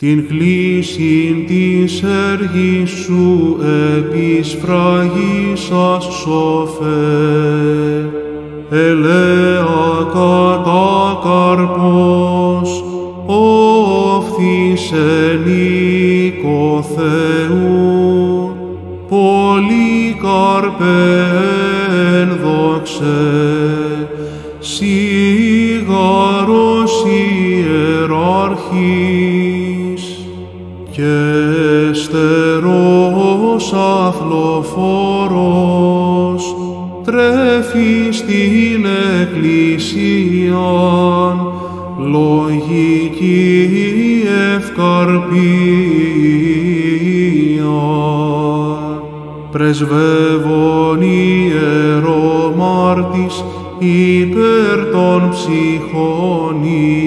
την κλίση της έργης σου επισφραγίσας σοφέ, ελέα κατά καρπός, όφθης ενίκο Θεού, πολύ καρπέ εν δόξε, σίγαρος ιεράρχης και στερός αθλοφόρος τρέφει στην Εκκλησίαν λογική ευκαρπία. Πρεσβεύων ιερομάρτης υπέρ των ψυχών ημών.